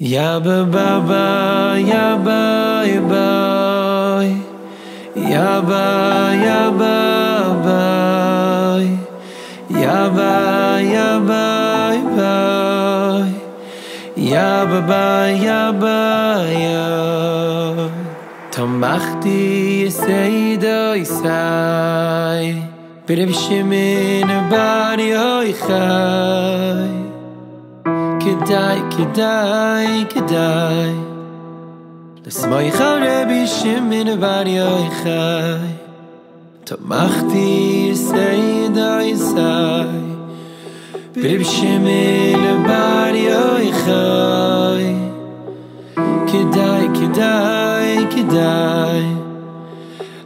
Ya ba ba ba ya ba ya ba Ya ba ya ba ba Ya ba ya ba ba Ya ba ba ya ba ya. Tamachti seido isai Bir shimin ba ni oi khai chay כדאי, כדאי, כדאי לסמוי חרבי שמן בר יוחאי תמכתי יסי דאי סי ברב שמן בר יוחאי כדאי, כדאי, כדאי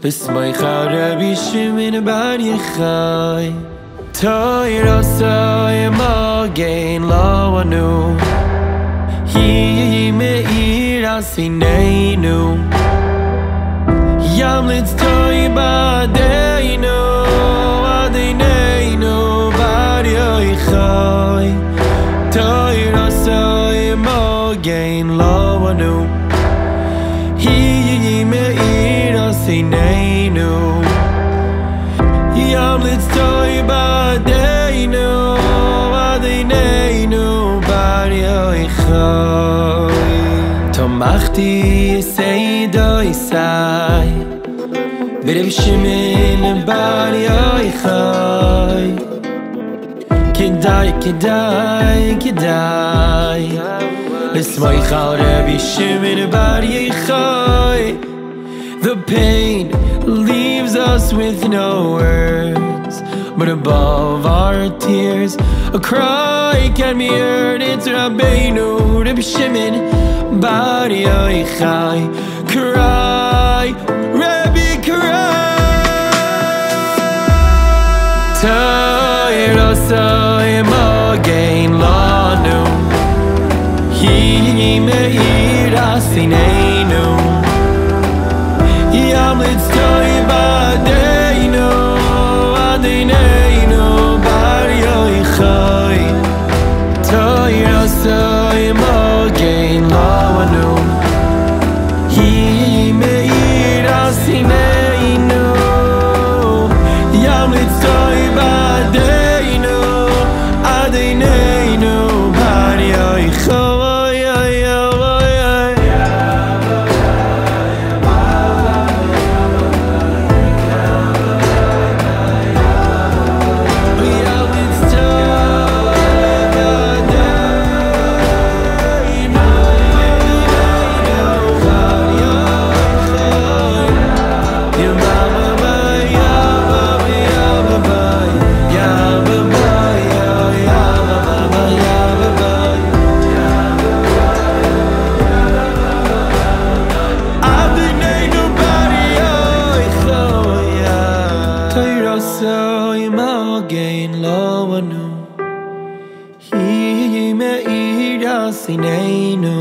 לסמוי חרבי שמן בר יוחאי Toy rosa e magen lo anu Hi me ira si nei nu Yam let's toy ba de nu a de nei nu bari oi khai Toy rosa e magen lo anu Hi me ira si nei Tomachti say do isai Birim shimin bar yoy chay Kedai, kedai, kedai Lismai chal Rabbi Shimon bar yoy chay The pain leaves us with no words But above our tears A cry can be heard. It's Rabbeinu Rabbi Shimon Bar Yochai. Cry Rabbi cry. Toyer Osai Mogain Lanu. Hi Meir Asineinu Adeinu Bar Sineinu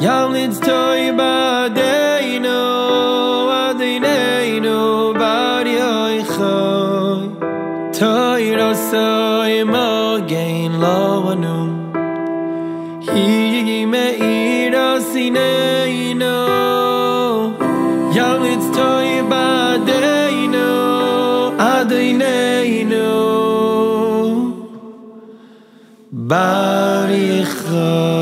Yam litz toy badeinu Adeinu bar yoy choy Toy rosoy mogein lo anu Hi meir sineinu Yam litz toy badeinu Bar-i-chol.